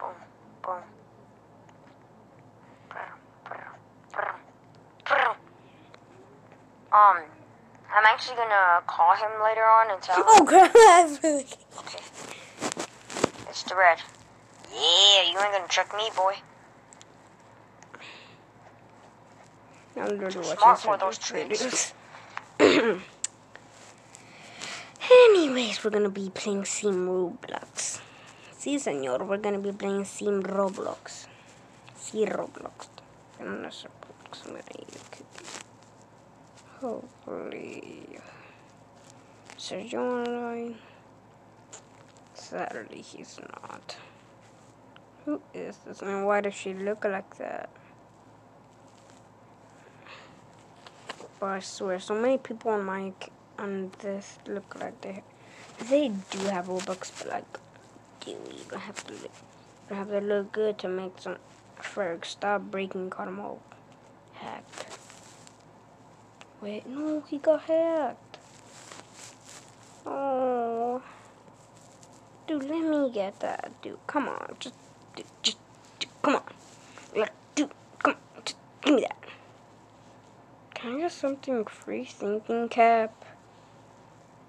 boom, boom. Um, I'm actually gonna call him later on and tell him. Oh crap! Okay. It's the red. Yeah, you ain't gonna trick me, boy. I'm literally watching Smart for those videos. Anyways, we're gonna be playing Sim Roblox. Sí, señor, we're gonna be playing Sim Roblox. Sí, Roblox. I'm not sure Roblox. I'm gonna cookie. Hopefully. Sergio online. Sadly, he's not. Who is this? And why does she look like that? But I swear, so many people on my on this look like they they do have Robux, but like, dude, you don't have to look, don't have to look good to make some. Ferg, stop breaking Carmo. Hacked. Wait, no, he got hacked. Oh, dude, let me get that, dude. Come on, just, dude, just, dude, come on, like, dude, come on, just give me that. Can I get something free thinking cap?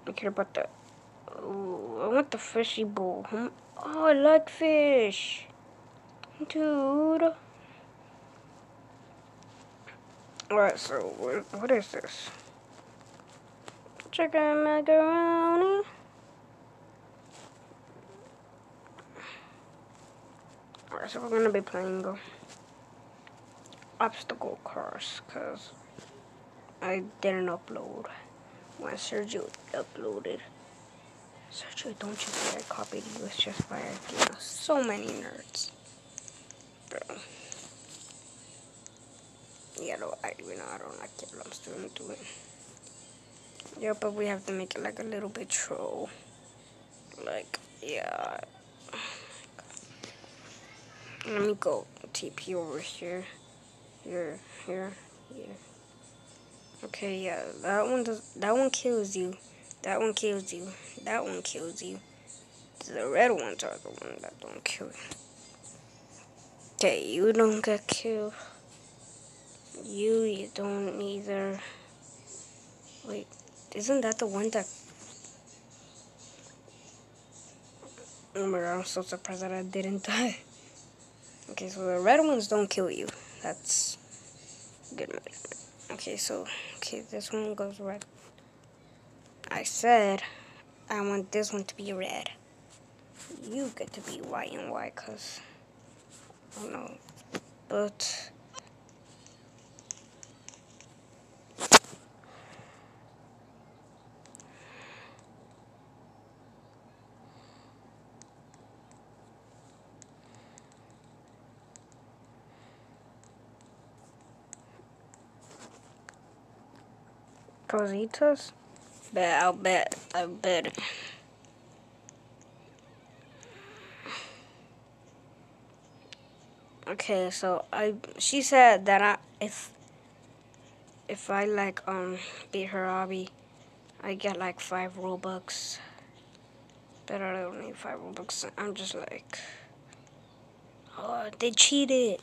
I care about the. Oh, I the fishy bowl. Oh, I like fish. Dude. Alright, so what, what is this? Chicken macaroni. Alright, so we're gonna be playing obstacle course cause I didn't upload when Sergio uploaded. Sergio, don't you dare copy you. It's just by idea. So many nerds. Bro. Yeah, no, I even know I don't like it, but I'm still gonna do it. Yeah, but we have to make it like a little bit troll. Like, yeah. Let me go TP over here. Here, here, here. Okay, yeah, that one does. That one kills you. That one kills you. That one kills you. The red ones are the ones that don't kill you. Okay, you don't get killed. You, you don't either. Wait, isn't that the one that? Oh my god, I'm so surprised that I didn't die. Okay, so the red ones don't kill you. That's good. Okay, so okay, this one goes red. I said I want this one to be red. You get to be white and white, cause I don't know, but. Cositas? Bet, I'll bet. I'll bet. Okay, so I she said that I if if I like um beat her obby, I get like five Robux. But I don't need five Robux. I'm just like, oh, they cheated.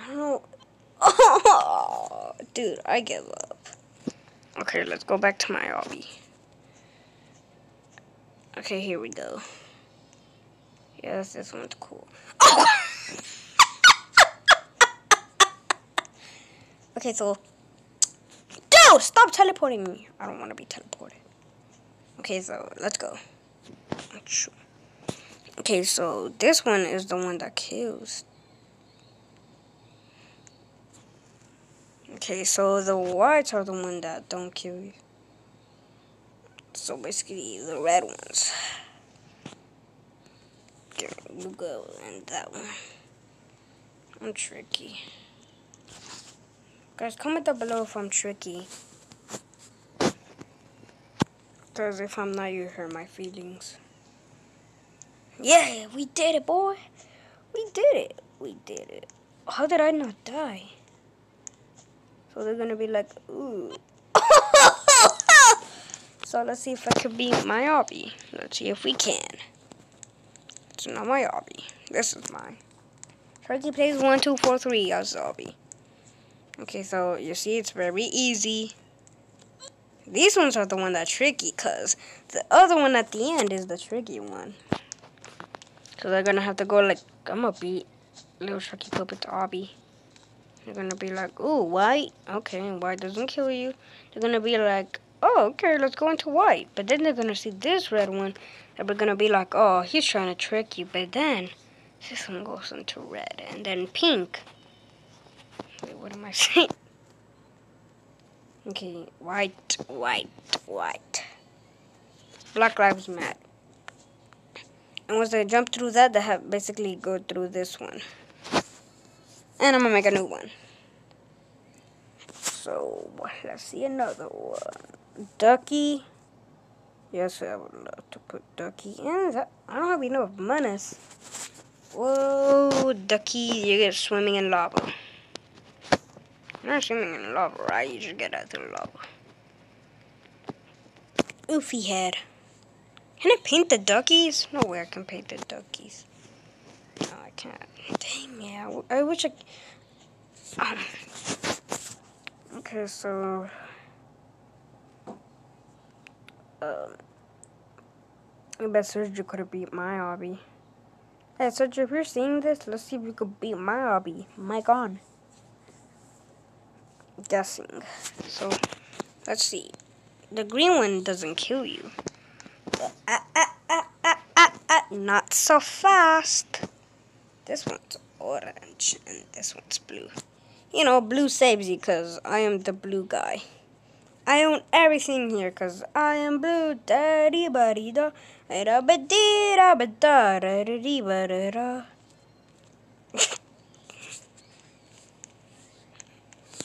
I don't know. Oh, dude, I give up. Okay, let's go back to my obby. Okay, here we go. Yes, this one's cool. okay, so. Dude, stop teleporting me. I don't want to be teleported. Okay, so let's go. Okay, so this one is the one that kills. Okay, so the whites are the one that don't kill you. So basically, the red ones. Okay, you go and that one. I'm tricky. Guys, comment down below if I'm tricky. Because if I'm not, you hurt my feelings. Yeah, we did it, boy. We did it. We did it. How did I not die? So they're gonna be like, ooh. so let's see if I can beat my obby. Let's see if we can. It's not my obby. This is mine. Sharky plays one, two, four, three as obby. Okay, so you see it's very easy. These ones are the one that's tricky, cause the other one at the end is the tricky one. So they're gonna have to go like I'm gonna beat little Sharky Puppet obby. They're gonna be like, ooh, white. Okay, white doesn't kill you. They're gonna be like, oh, okay, let's go into white. But then they're gonna see this red one, and we're gonna be like, oh, he's trying to trick you. But then this one goes into red, and then pink. Wait, what am I saying? Okay, white, white, white. Black Lives Matter. And once they jump through that, they have basically go through this one. And I'm gonna make a new one. So let's see another one. Ducky. Yes, I would love to put Ducky in. I don't have enough money. Whoa, Ducky, you get swimming in lava. You're not swimming in lava, right? You just get out of the lava. Oofy head. Can I paint the duckies? No way I can paint the duckies. Can't. Dang, yeah. I wish I... Um, okay, so... Um... I bet Sergio could have beat my obby. Hey, Sergio, if you're seeing this, let's see if you could beat my obby. Mic on. Guessing. So, let's see. The green one doesn't kill you. Ah, ah, ah, not so fast. This one's orange and this one's blue. You know, blue saves you because I am the blue guy. I own everything here because I am blue. Daddy, buddy, da, da, ba, dee, da, ba, da, da, da, dee, ba, da, da.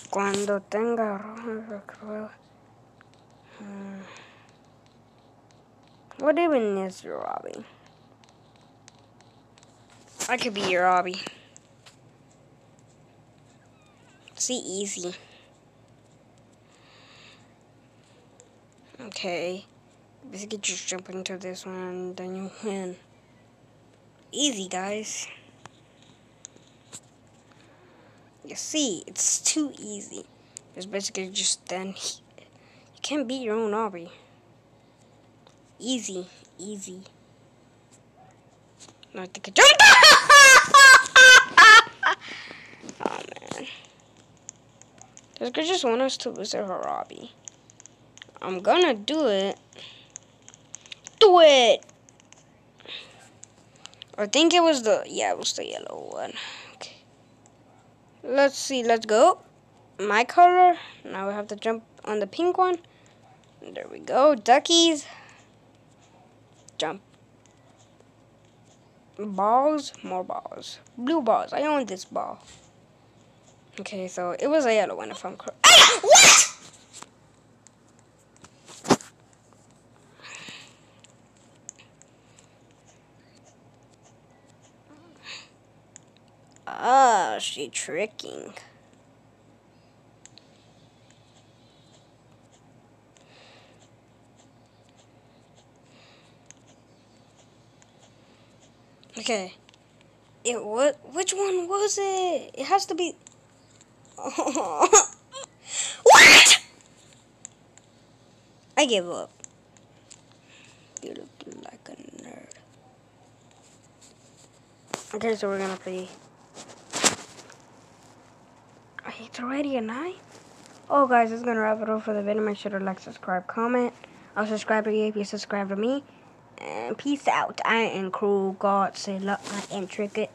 Cuando tenga rojo. Hmm. What even is hobby? I could be your hobby. See, easy. Okay. Basically, just jump into this one, then you win. Easy, guys. You see, it's too easy. It's basically just then you can't beat your own obby. Easy, easy. No, I think I jumped. oh man, this girl just want us to visit her obby. I'm gonna do it. Do it! I think it was the, yeah, it was the yellow one. Okay. Let's see, let's go. My color. Now we have to jump on the pink one. There we go. Duckies. Jump. Balls. More balls. Blue balls. I own this ball. Okay, so it was a yellow one if I'm correct. Ah! What? Ah, oh, she tricking. Okay. It what? Which one was it? It has to be. what? I give up. You look like a nerd. Okay, so we're gonna play it's already a night. Oh, guys, going to wrap it up for the video. Make sure to like, subscribe, comment. I'll subscribe to you if you subscribe to me. And peace out. I am Cruel God. Say love. I am Tricket.